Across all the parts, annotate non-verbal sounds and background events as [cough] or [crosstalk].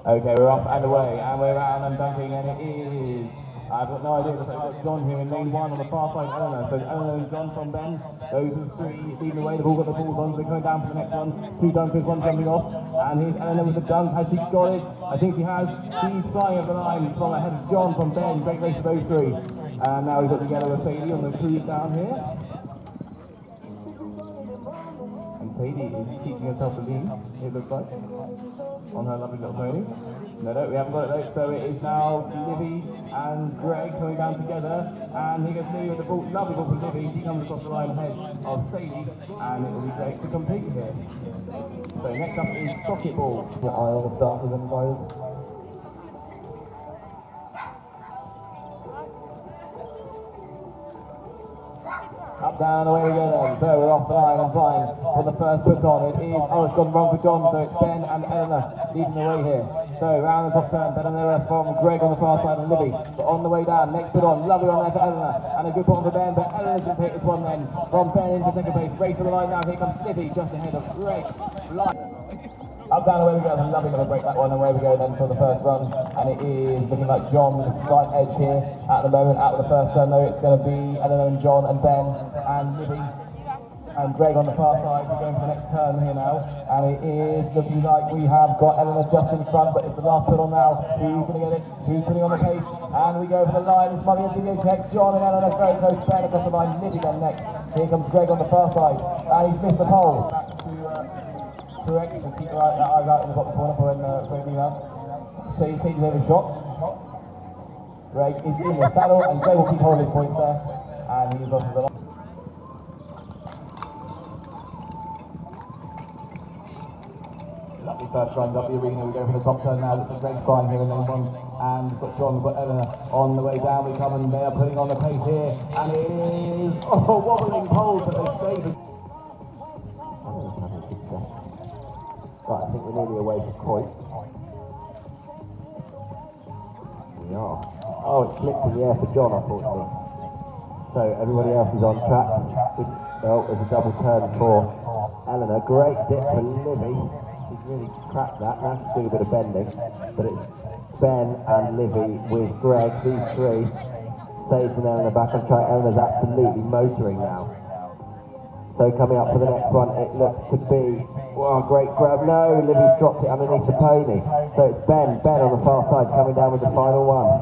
Okay, we're off and away, and we're out and dunking, and it is. I've got no idea, but I've got John here in lane one on the far side, oh, Eleanor. So Eleanor and John from Ben, those are three leading the way. They've all got the balls on, so they're coming down for the next one. Two dunkers, one jumping off, and here's Eleanor with the dunk. Has she got it? I think she has. She's flying over the line from ahead of John from Ben. Great race for those three. And now we've got together with Sadie on the cruise down here. And Sadie is teaching herself to lead, it looks like, on her lovely little pony. No, no, we haven't got it though. So it is now Livy and Greg coming down together. And here goes Livy with the ball. Lovely ball for Livy. She comes across the line ahead of Sadie. And it will be great to compete here. So next up is socket ball. Yeah, I want to start with them guys. Down, away we go then. So we're off the line and flying for the first put on. It is, oh, it's gone wrong for John, so it's Ben and Eleanor leading the way here. So round the top turn, Ben and Eleanor from Greg on the far side and Libby. But on the way down, next put on, lovely on there for Eleanor. And a good one for Ben, but Eleanor's going to take this one then. From Ben into second place, race to the line now. Here comes Libby just ahead of Greg. Line. Up, down, away we go. Lovely going to break that one. Away we go then for the first run. And it is looking like John with a slight edge here at the moment. Out of the first turn though, it's going to be Eleanor and John and Ben and Libby and Greg on the far side. We're going for the next turn here now. And it is looking like we have got Eleanor just in front, but it's the last on now. Who's going to get it? Who's putting on the pace? And we go for the line. it's might be a video check. John and Eleanor very close. Ben across the line. Libby on next. Here comes Greg on the far side. And he's missed the pole. Back to, uh, correct. Just keep your eye, eyes out in the bottom corner for when uh, anything else. So you take the shot. Greg is in the saddle, and Greg will keep holding his points there, and he's off to the line. Lovely first runs up the arena. We go for the top turn now. Looks like Greg's flying here in lane one, and we've got John, we've got Eleanor on the way down. We come and they are putting on the pace here, and it is oh wobbling poles, but they stay. We're nearly away from Coit. We are. Oh, it's flicked in the air for John, unfortunately. So everybody else is on track. Oh, there's a double turn for Eleanor. Great dip for Livy. She's really cracked that. Now she's doing a bit of bending. But it's Ben and Livy with Greg, these three. Sage and Eleanor back on track. Eleanor's absolutely motoring now. So coming up for the next one, it looks to be, wow, great grab. No, Livy's dropped it underneath the pony. So it's Ben, Ben on the far side coming down with the final one.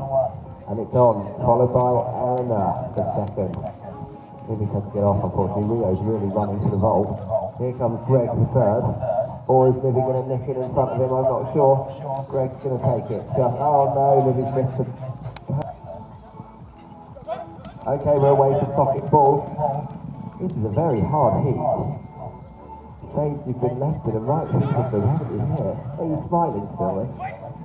And it's on, followed by Eleanor the second. Livy has to get off, unfortunately. Rio's really running for the vault. Here comes Greg for third. Or is Livy going to nick it in front of him? I'm not sure. Greg's going to take it. Just, oh no, Livy's missed the... Okay, we're away for socket ball. This is a very hard heat. Sage, you've been left with a right beautifully, haven't you, here? Are you smiling still?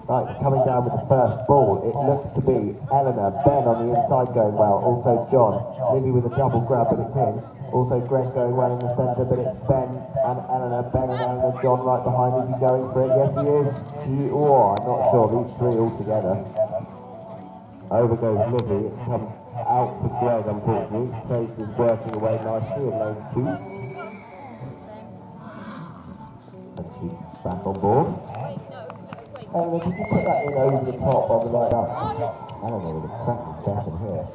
Right, coming down with the first ball, it looks to be Eleanor, Ben on the inside going well, also John, Livy with a double grab but it's in. Also Greg going well in the centre, but it's Ben and Eleanor, Ben and Eleanor, John right behind, is he going for it? Yes he is. He, oh, I'm not sure, these three all together. Over goes Livy, it's come out for Greg unfortunately. Sage is working away nicely in lane two. Back on board. And if you can put that in over the top on the right up. Oh, I don't know, with a cracking session here.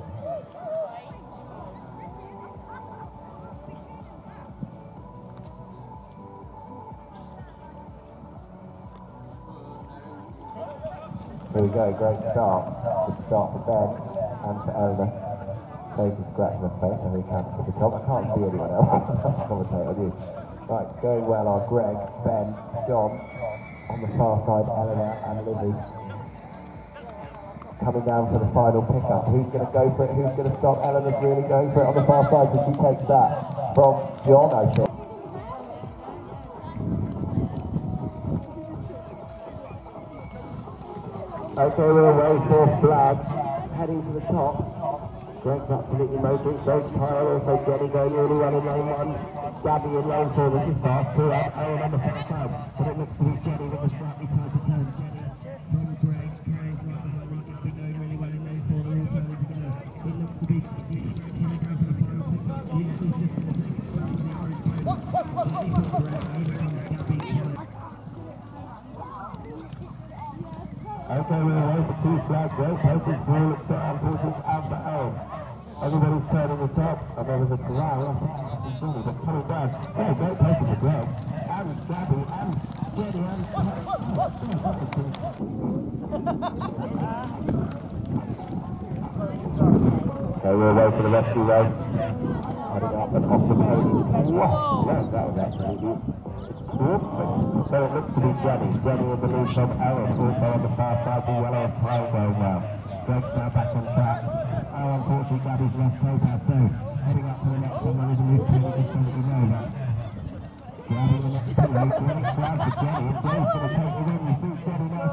Here we go, great start. Good start for Ben and for Eleanor. Sage is scratching her face and he counts to the top. I can't see anyone else. [laughs] That's commentate on you. Right, going well are Greg, Ben, John, on the far side, Eleanor and Livy. Coming down for the final pickup. Who's going to go for it? Who's going to stop? Eleanor's really going for it on the far side, so she takes that from John, I think. Okay, we're away for flags. Heading to the top. Greg's absolutely motoring. Greg's tire also Jenny going really well in lane one. Gabby in lane four, which is fast. Two up, Owen on the far side. But it looks to be Jenny with a slightly tighter turn. Jenny from Greg. Greg's right behind right. Gabby going really well in lane four. They're all turning together. It looks to be Greg here we go for the final pickup. Yeah, he's just going to take it down to the orange pony. He's on Greg. Here comes Gabby. Okay, we're away for two flag break. Hopefully, full at St. Ambrosius and the Elm. Everybody's turning the top, and there was a growl. I think that's the story, but coming down. Yeah, great pace for Greg. And Gabby, and Jenny, and... Okay, we're away for the rescue race. Heading up and off the pony. Wow, that was absolutely extraordinary. So it looks to be Jenny. Jenny in the lead from Aaron. Also on the far side, the yellow pale going now. Greg's now back on track. Oh, unfortunately, Gabby's lost Topaz. So heading up to the next one, there is a loose just so that we know that. Grabbing the next pony, great crowd for Jenny. And Jenny's going to take the win. You see Jenny now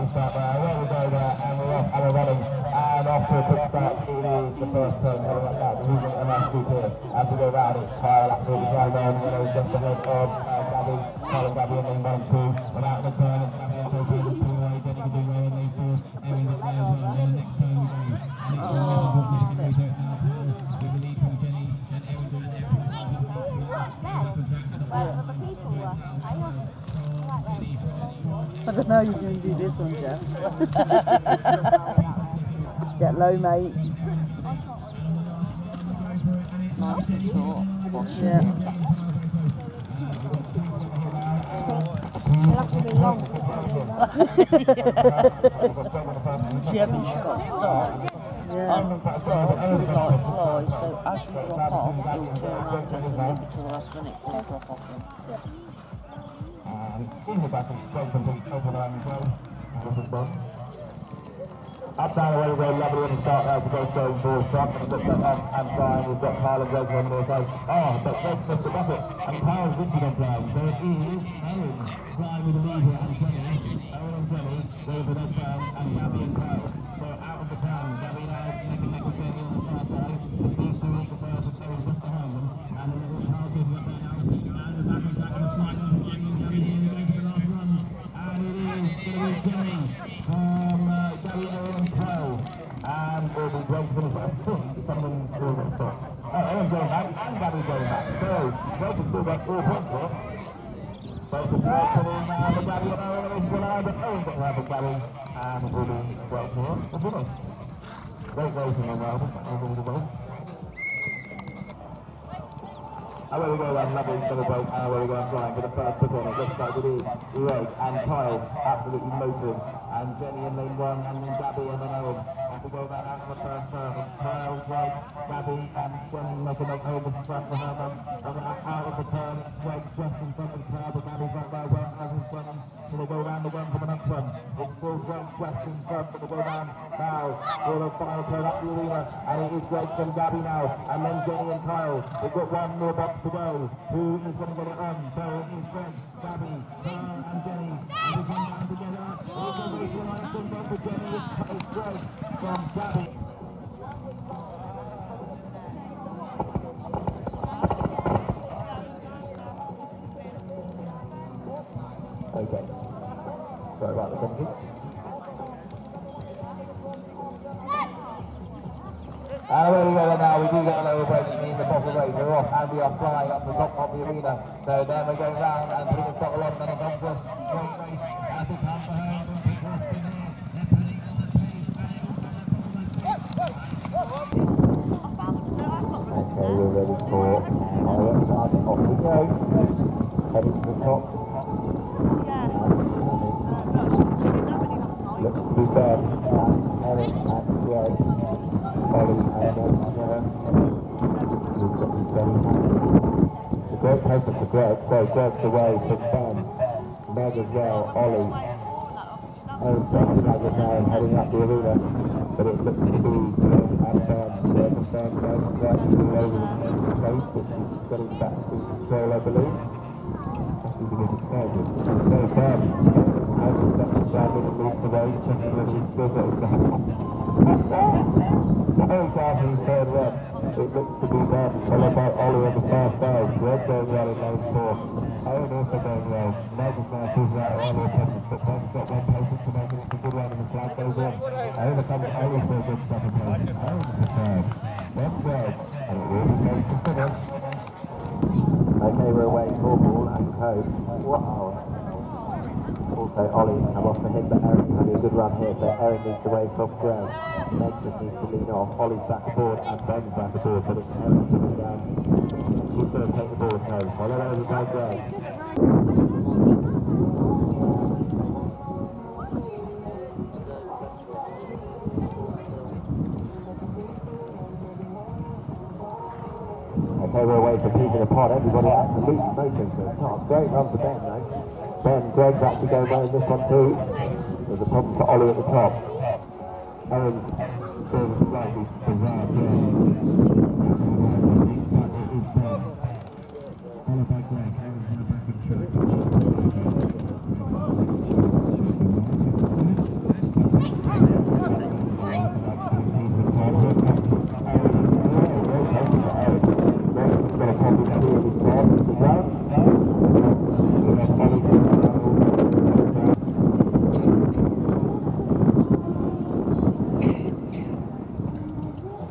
A start there. Away we go and we're off, and we're running, and to a quick start. Is the first turn coming up now. Who's going to nice scoop here? As we go round, it's Kyle absolutely flying down, you know, just ahead of uh, Gabby. Kyle and Gabby in lane and two. Without the turn, it's Gabby and Toby the two away. Jenny can do well in lane four. Erin's up there as well. Then next turn we go. And it's all unfortunately going to go there now. With the lead from Jenny. Jen Erin doing well. Well, the people. I know. Like that. I don't know, going to do this one, Jeff. Get low, mate. Nice and short. Yeah. It'll have to be long. Jevon's got size. Yeah. Frogs is like fly, so as you drop off, he'll turn around just a little bit till the last minute before you drop off him. And in the back of to open around as well. Front. Up down the way, we're lovely the start there to go straight for shot. And look at up and flying. We've got Kyle and Greg on the side. Oh, but that's Mr. Buffett. And Kyle's Winston flying. So it is Owen with the lead here and Jenny. Owen and Jenny for the turn and Gabby and Kyle. So out of the turn, Gabby now making neck and neck on the far side. The two Sue the first and Owen just behind them. And then little Kyle taking up there now. And the back is back on the slide on Jenny and Gabby here going for the last run. And it is going to be Jenny from uh, Gabby, Owen and Kyle. And it will be great to finish. I think someone's doing it stop. Oh, Owen's Gabby's going back. So, has still got four points for it. Both the third coming now for Gabby and Owen is still out, but Owen's got a Gabby. And well for us. What's it? Great racing on well. All the way. Away we go then, lovely double boat, and away we go and flying for the first put on it. Looks like it is Greg and Kyle, absolutely motive. And Jenny in lane one, and then Gabby and then Owen. Off we go then out for the first turn. It's Kyle, Greg, and Jenny making up over front for her then. And out of the turn, it's Greg just in front of the crowd, but Gabby's back there, well, as in front. So they go round the one from the next one. It's still Greg just in front, but they go round now for the final turn up the arena. And it is Greg and Gabby now, and then Jenny and Kyle. They've got one more box to go. Who is going to get it on? So it is Greg, Gabby, Kyle, and Jenny. And together. From Greg from. We are flying up the top of the arena. So then we're going round and putting a throttle on, then we and putting on the Okay, we're ready for pilot start. Off we go. Heading to the top. Looks to be Ben and Eric. Ollie and then Jenna. We've got the steady hand. The great pace up for Greg. So Greg's away from Ben. Meg as well. Ollie. Owen second flag is now heading up the arena. But it looks to be Greg and um, Ben. Greg and Ben going slightly all over the place, but she's getting back to control, I believe. That's even get excited. So Ben has the second in and leads the way, checking whether he's still got his gas. [laughs] very darting third red. It looks to be Ben, followed by Ollie on the far side. Red going well in lane four. Owen also going well. Michael Smash is out early attempts, but Ben's got one placement to make it. It's a good one, and the flag goes in. Over comes Owen for a good second place. Owen for third. One twelve, and it really goes to finish. Okay, we're away for ball and cone. Wow. Also, Ollie's come off the hit, but Erin's having a good run here, so Erin needs to away from ground. Meg just needs to lean off. Ollie's back aboard and Ben's back aboard, but it's Erin coming down. She's going to take the ball by Greg. Okay, we're away from keeping apart. Everybody absolutely smoking to the top. Great run for Ben, though. Ben, Greg's actually going well in this one, too. There's a problem for Ollie at the top. Aaron's doing a slightly bizarre job. Followed by Greg. Aaron's in the back of the track.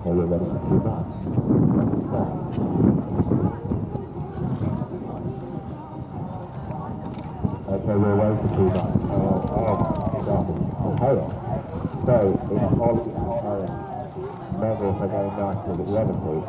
Okay, we're ready for two miles. Okay, we're away for two miles. Oh, oh my god. Okay. So, it's Ollie and Aaron. Meg also going nicely with the other two. Supposedly, to get off it. She then stood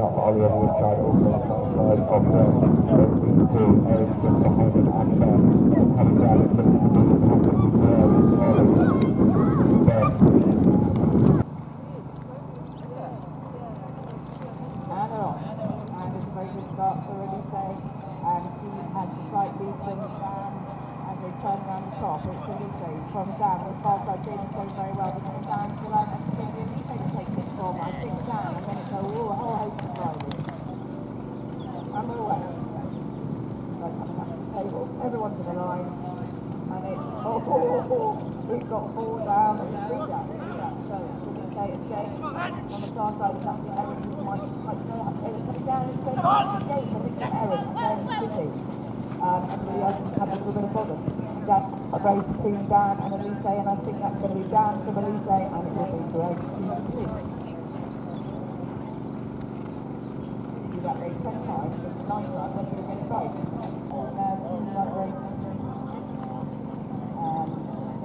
the world. Ollie, Ben. Anna on. And it's a very good start for Elise. And she has the slight lead from Dan as they turn around the top. Elise from Dan. The far side is well. Then Dan to and to to take it from. I think Dan. And then it's a whole, whole host of drivers. I'm away. Right, coming up to the table. Everyone's in a line. And it's, oh, oh, oh, oh. we've got four down and three down. So it's and. On the far side, it's actually Erin who's might, know Erin coming down and saying, Jane, I think it's Erin, Erin City. Um, everybody else has had a little bit of bother. Dan, a race between Dan and Elise, and I think that's going to be Dan from Elise, and it will be great to that race ten times, it's a nice run, then you'll get. And that race. Um,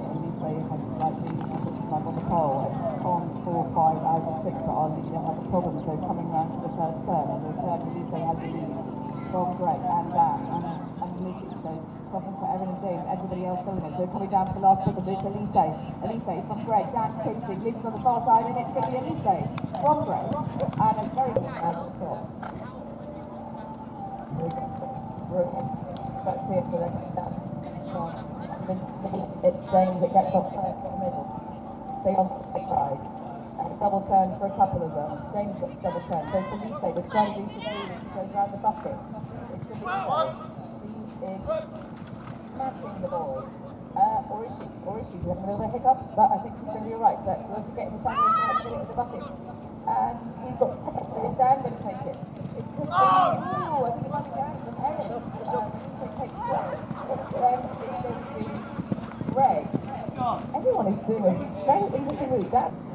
Elise has slightly, I think, like on the pole, on four, five, out of six, but I'll leave have a problem, so coming round to the first turn, and the third Elise has the lead from Greg and Dan, and, and Lucy, so something for Erin and James, everybody else following it. So coming down to the last bit of this, Elise. Elise from Greg, Dan chasing, Lucy on the far side, and it's going to be Elise from Greg, and it's very good as the top. That's it for the that shot. And then it's James that gets off first in the middle. The side. And a double turn for a couple of them. James got double turn. So Felice was trying to do some moving. Goes round the bucket. It's Felice. She is smashing the ball. Uh, or is she? Or is she? She's having a little bit of hiccup, but I think she's going to be alright. But just get in the second and get it in the bucket. And we've got Dan going to take it? It's. Oh! I think it might be Dan from Erin. Uh, Kristen takes it. Then it goes to Greg. Everyone is